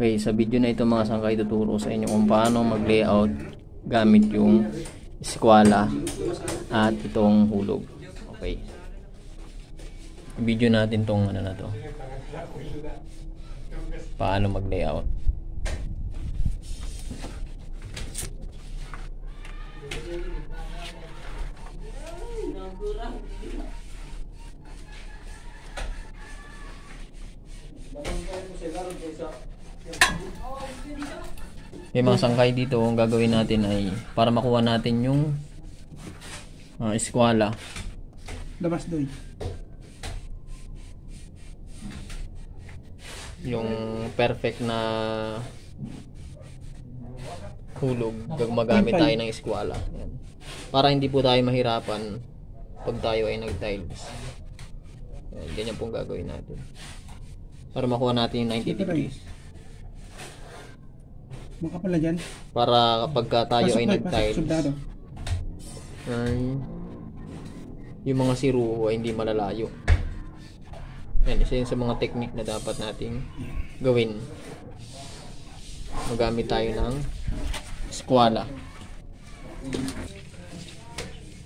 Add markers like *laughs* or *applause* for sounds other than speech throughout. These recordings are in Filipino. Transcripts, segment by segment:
Okay, sa video na ito mga sangkay tuturo sa inyo kung paano mag-layout gamit yung eskwala at itong hulog. Okay. Video natin tong ano na to. Paano mag-layout. May mga sangkay dito, ang gagawin natin ay para makuha natin yung uh, eskwala. Labas doy. Yung perfect na hulog, gumagamit tayo ng eskwala. Yan. Para hindi po tayo mahirapan pag tayo ay nag-tiles. Yan, ganyan pong gagawin natin. Para makuha natin yung 90 degrees. Maka pala dyan. Para kapag ka tayo ay Pasok, nag-tiles, soldado. ay yung mga siruho ay hindi malalayo. Yan, isa yun sa mga technique na dapat nating gawin. Magamit tayo ng skwala.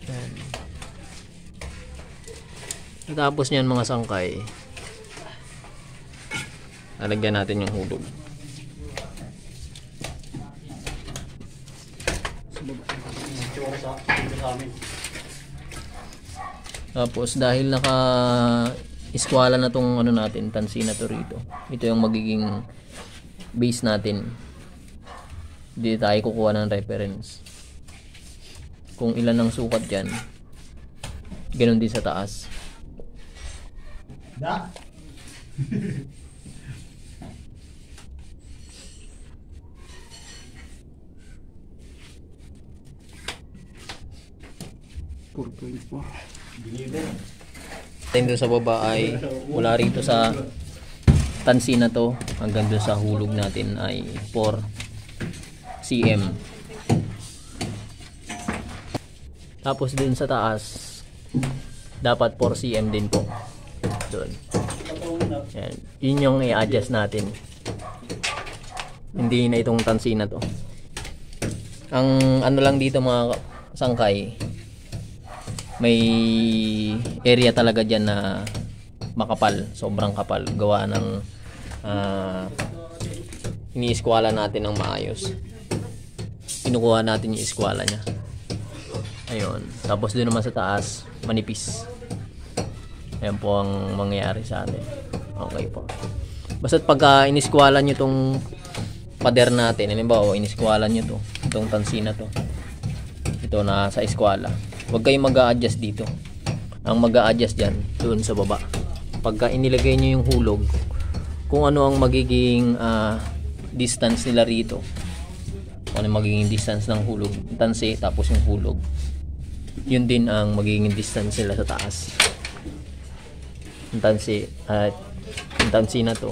Yan. Tapos niyan mga sangkay, lalagyan natin yung hulog. Tapos dahil naka iskwala na tong ano natin, tansi na to rito. Ito yung magiging base natin. Hindi tayo kukuha ng reference. Kung ilan ang sukat dyan. Ganon din sa taas. Da. *laughs* Four point four. Tayo doon sa baba ay mula rito sa tansi na to hanggang doon sa hulog natin ay 4 cm. Tapos dun sa taas dapat 4 cm din po. Doon. Yan. Yun yung i-adjust natin. Hindi na itong tansi na to. Ang ano lang dito mga sangkay, may area talaga dyan na makapal, sobrang kapal. Gawa ng uh, iniiskwala natin ng maayos. Kinukuha natin yung iskwala niya. Ayun. Tapos doon naman sa taas, manipis. Ayan po ang mangyayari sa atin. Okay po. Basta't pagka iniskwala nyo tong pader natin, halimbawa iniskwala nyo to, itong tansi na to. Ito na sa eskwala. Huwag kayong mag adjust dito. Ang mag adjust dyan, doon sa baba. Pagka inilagay nyo yung hulog, kung ano ang magiging ah, distance nila rito, kung ano magiging distance ng hulog, tansi, tapos yung hulog, yun din ang magiging distance nila sa taas. Yung at yung na to,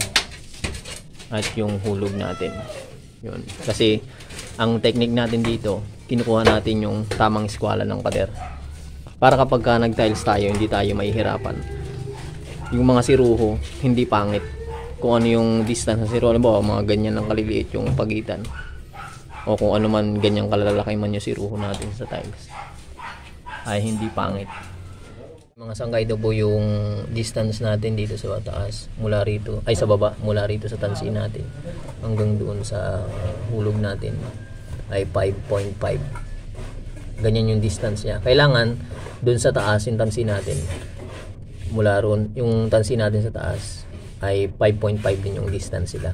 at yung hulog natin. Yun. Kasi, ang technique natin dito, kinukuha natin yung tamang eskwala ng pader. Para kapag ka nag-tiles tayo, hindi tayo mahihirapan. Yung mga siruho, hindi pangit. Kung ano yung distance ng siruho, halimbawa, mga ganyan lang kaliliit yung pagitan. O kung ano man ganyang kalalaki man yung siruho natin sa tiles. Ay hindi pangit. Mga sangkay daw po yung distance natin dito sa taas mula rito ay sa baba mula rito sa tansi natin hanggang doon sa hulog natin ay 5.5 ganyan yung distance niya. Kailangan doon sa taas yung tansi natin mula ron yung tansi natin sa taas ay 5.5 din yung distance sila.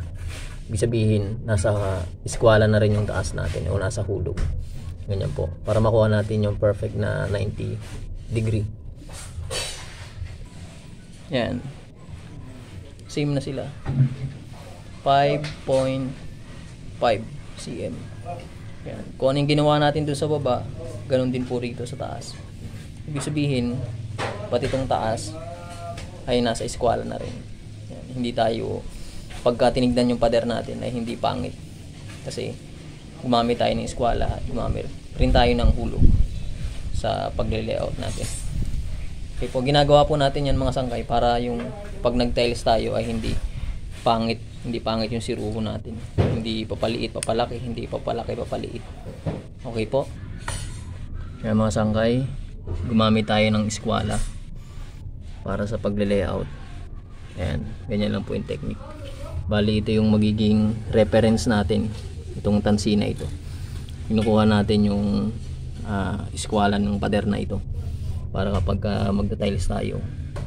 Ibig sabihin nasa eskwala na rin yung taas natin o nasa hulog. Ganyan po. Para makuha natin yung perfect na 90 degree yan. Same na sila. 5.5 cm. Yan. Kung ano yung ginawa natin doon sa baba, ganun din po rito sa taas. Ibig sabihin, pati itong taas ay nasa eskwala na rin. Yan. Hindi tayo, pagka tinignan yung pader natin ay hindi pangit. Kasi gumamit tayo ng eskwala gumamit rin tayo ng hulog sa pagle-layout natin. Okay po, ginagawa po natin yan mga sangkay para yung pag nag-tiles tayo ay hindi pangit, hindi pangit yung siruho natin. Hindi papaliit, papalaki, hindi papalaki, papaliit. Okay po. Kaya mga sangkay, gumamit tayo ng eskwala para sa pagle-layout. Ayan, ganyan lang po yung technique. Bali ito yung magiging reference natin, itong tansina ito. Kinukuha natin yung ah, eskwala ng pader na ito para kapag uh, magta-tiles tayo,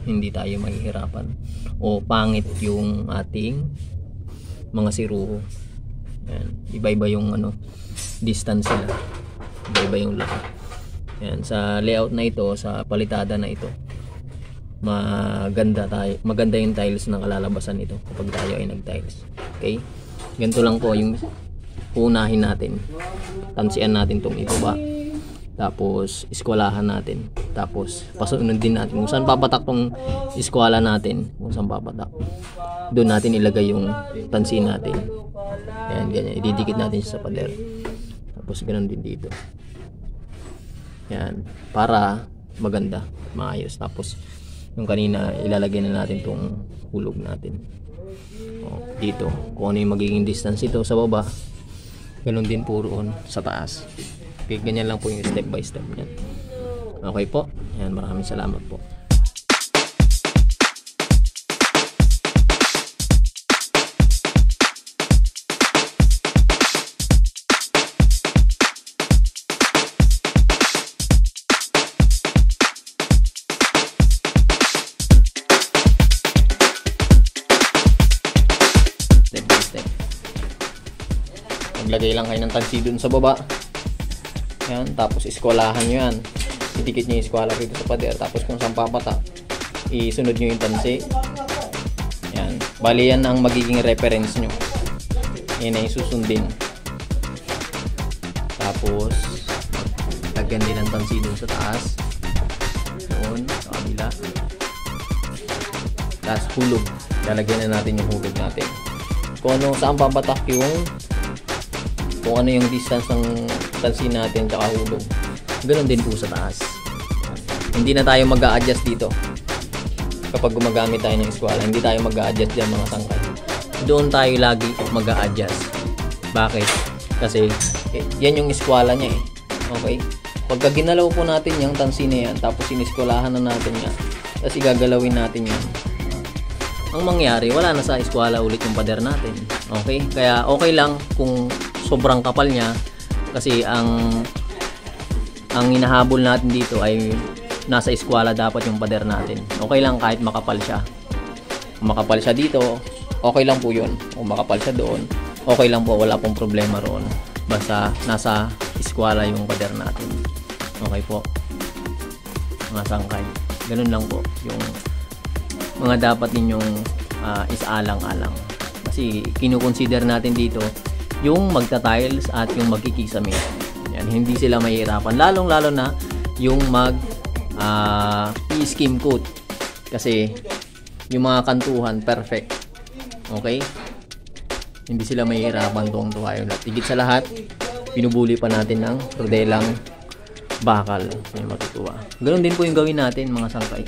hindi tayo mahihirapan o pangit yung ating mga siruho. Ayan, iba-iba yung ano, distance nila. Iba-iba yung laki. Ayan, sa layout na ito, sa palitada na ito, maganda tayo maganda yung tiles na kalalabasan nito kapag tayo ay nag-tiles. Okay? Ganito lang po yung unahin natin. Tansian natin tong ibaba. Tapos eskwalahan natin. Tapos pasunod din natin kung saan papatak tong eskwala natin, kung saan papatak. Doon natin ilagay yung tansi natin. Ayan, ganyan. Ididikit natin sa pader. Tapos ganun din dito. Yan. Para maganda, maayos. Tapos yung kanina ilalagay na natin tong hulog natin. O, dito. Kung ano yung magiging distance ito sa baba. Ganun din po roon sa taas. Okay, ganyan lang po yung step by step niyan. Okay po. Yan, maraming salamat po. Maglagay lang kayo ng tansi dun sa baba. Yan, tapos eskwalahan nyo yan. Idikit nyo yung eskwala rito sa pader. Tapos kung saan papatak, isunod nyo yung tansi. Yan. Bali yan ang magiging reference nyo. Yan ay susundin. Tapos, lagyan din ng tansi dun sa taas. Doon, sa kabila. Tapos hulog. Lalagyan na natin yung hulog natin. Kung ano, saan papatak yung kung ano yung distance ng tansi natin tsaka hulog. Ganun din po sa taas. Hindi na tayo mag adjust dito. Kapag gumagamit tayo ng eskwala, hindi tayo mag adjust dyan mga sangkay. Doon tayo lagi mag adjust Bakit? Kasi eh, yan yung eskwala niya eh. Okay? Pagka ginalaw po natin yung tansi na yan, tapos siniskwalahan na natin yan, tapos igagalawin natin yan, ang mangyari, wala na sa eskwala ulit yung pader natin. Okay? Kaya okay lang kung sobrang kapal niya kasi ang ang hinahabol natin dito ay nasa eskwala dapat yung pader natin. Okay lang kahit makapal siya. Kung makapal siya dito, okay lang po yun. Kung makapal siya doon, okay lang po. Wala pong problema roon. Basta nasa eskwala yung pader natin. Okay po. Mga sangkay. Ganun lang po. Yung mga dapat ninyong uh, isaalang-alang. Kasi kinukonsider natin dito yung magta-tiles at yung magkikisame. Yan, hindi sila mahihirapan. Lalong-lalo na yung mag uh, i-skim coat. Kasi yung mga kantuhan, perfect. Okay? Hindi sila mahihirapan tuwang tuwa yung lahat. Higit sa lahat, pinubuli pa natin ng rodelang bakal. Yung matutuwa. Ganun din po yung gawin natin mga sangkay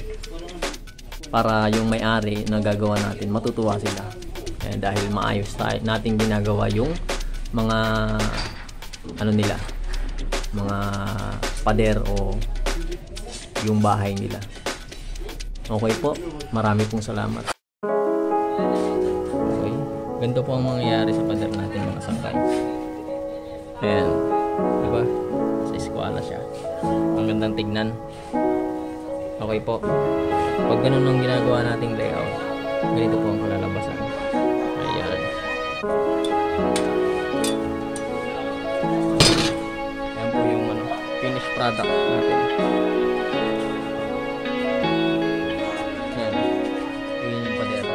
para yung may-ari na gagawa natin matutuwa sila eh, dahil maayos tayo nating ginagawa yung mga ano nila mga pader o yung bahay nila. Okay po. Marami pong salamat. Okay. Ganito po ang mangyayari sa pader natin mga sangkay. Ayan. Diba? Sa eskwala siya. Ang gandang tignan. Okay po. Pag ganun ang ginagawa nating layout ganito po ang kalalabasan ayan product natin. Ayan. Yun yung pader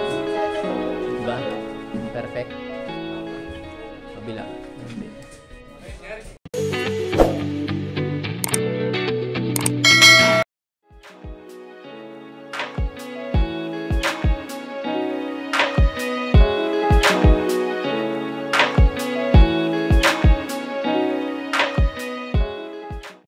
diba? Perfect. Kabila. Din.